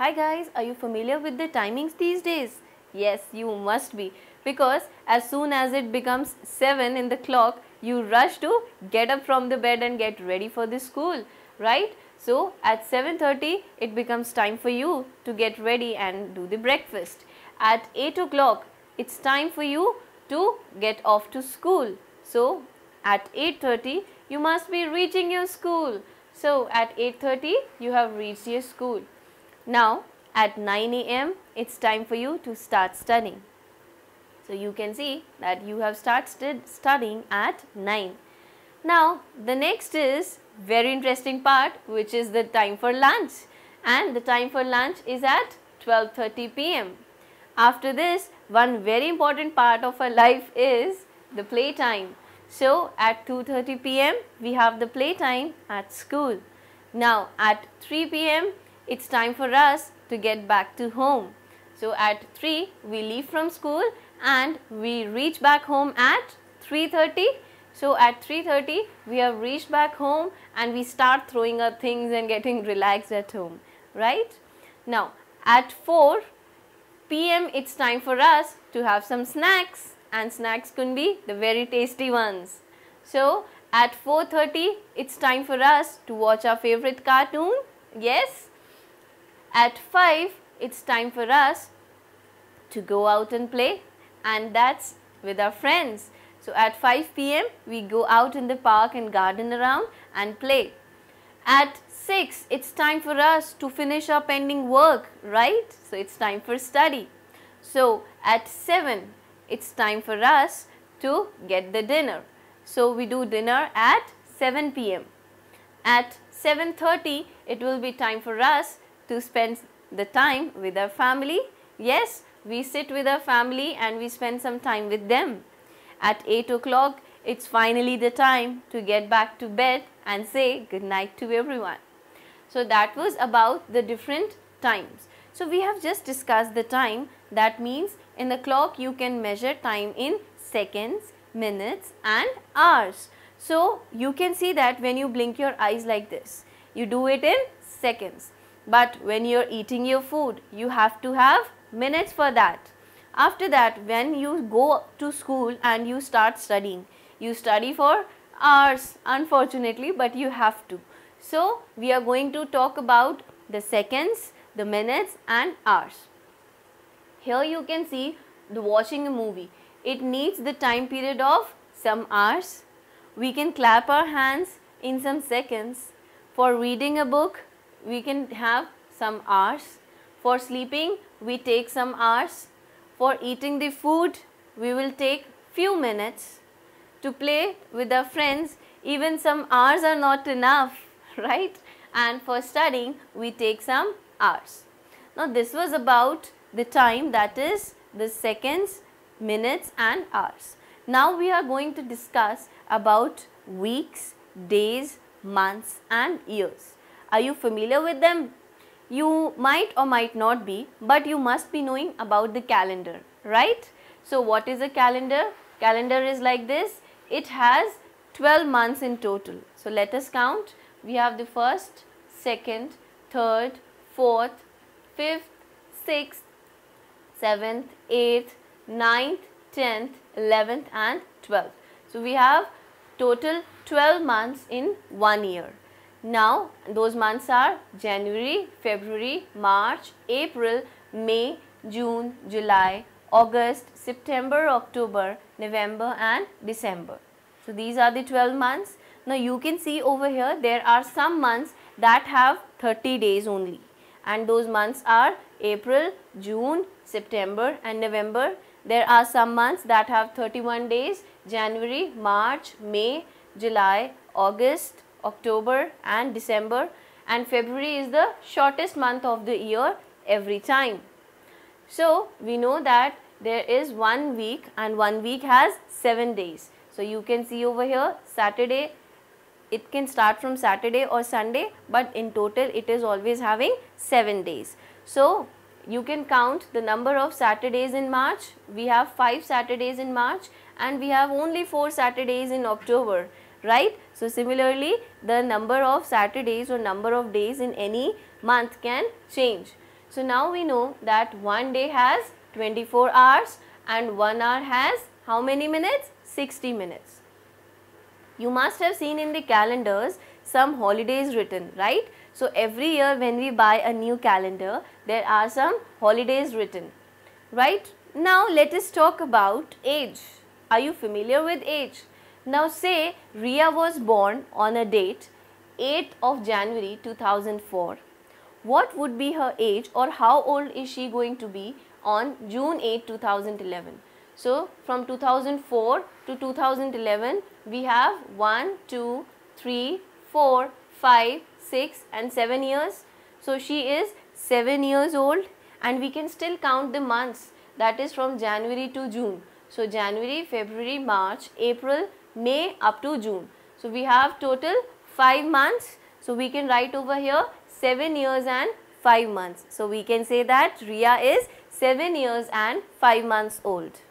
Hi guys, are you familiar with the timings these days? Yes, you must be because as soon as it becomes 7 in the clock, you rush to get up from the bed and get ready for the school, right? So at 7.30, it becomes time for you to get ready and do the breakfast. At 8 o'clock, it's time for you to get off to school. So at 8.30, you must be reaching your school. So at 8.30, you have reached your school. Now at 9 a.m., it's time for you to start studying. So you can see that you have started studying at 9. Now the next is very interesting part which is the time for lunch and the time for lunch is at 12.30 pm. After this one very important part of our life is the playtime. So at 2.30 pm we have the playtime at school. Now at 3 pm it's time for us to get back to home. So at 3 we leave from school and we reach back home at 3.30. So at 3.30 we have reached back home and we start throwing our things and getting relaxed at home, right? Now at 4 p.m. it's time for us to have some snacks and snacks can be the very tasty ones. So at 4.30 it's time for us to watch our favorite cartoon, yes? At 5 it's time for us to go out and play and that's with our friends. So at 5 pm we go out in the park and garden around and play. At 6 it's time for us to finish our pending work right. So it's time for study. So at 7 it's time for us to get the dinner. So we do dinner at 7 pm. At 7.30 it will be time for us to spend the time with our family. Yes, we sit with our family and we spend some time with them. At 8 o'clock, it's finally the time to get back to bed and say good night to everyone. So that was about the different times. So we have just discussed the time that means in the clock you can measure time in seconds, minutes and hours. So you can see that when you blink your eyes like this, you do it in seconds. But when you're eating your food, you have to have minutes for that. After that, when you go to school and you start studying, you study for hours unfortunately, but you have to. So, we are going to talk about the seconds, the minutes and hours. Here you can see the watching a movie. It needs the time period of some hours. We can clap our hands in some seconds. For reading a book, we can have some hours. For sleeping, we take some hours. For eating the food, we will take few minutes. To play with our friends, even some hours are not enough, right? And for studying, we take some hours. Now, this was about the time that is the seconds, minutes and hours. Now, we are going to discuss about weeks, days, months and years. Are you familiar with them? you might or might not be but you must be knowing about the calendar right. So what is a calendar? Calendar is like this it has 12 months in total. So let us count we have the first, second, third, fourth, fifth, sixth, seventh, eighth, ninth, tenth, eleventh and twelfth. So we have total 12 months in one year. Now those months are January, February, March, April, May, June, July, August, September, October, November and December. So these are the 12 months. Now you can see over here there are some months that have 30 days only and those months are April, June, September and November. There are some months that have 31 days January, March, May, July, August, October and December and February is the shortest month of the year every time. So, we know that there is one week and one week has 7 days. So, you can see over here Saturday, it can start from Saturday or Sunday but in total it is always having 7 days. So, you can count the number of Saturdays in March. We have 5 Saturdays in March and we have only 4 Saturdays in October right. So, similarly the number of Saturdays or number of days in any month can change. So now we know that one day has 24 hours and one hour has how many minutes? 60 minutes. You must have seen in the calendars some holidays written, right? So every year when we buy a new calendar, there are some holidays written, right? Now let us talk about age. Are you familiar with age? Now say Ria was born on a date 8th of January 2004. What would be her age or how old is she going to be on June 8, 2011? So from 2004 to 2011 we have 1, 2, 3, 4, 5, 6 and 7 years. So she is 7 years old and we can still count the months that is from January to June. So January, February, March, April, May up to June. So we have total 5 months. So we can write over here 7 years and 5 months. So we can say that Ria is 7 years and 5 months old.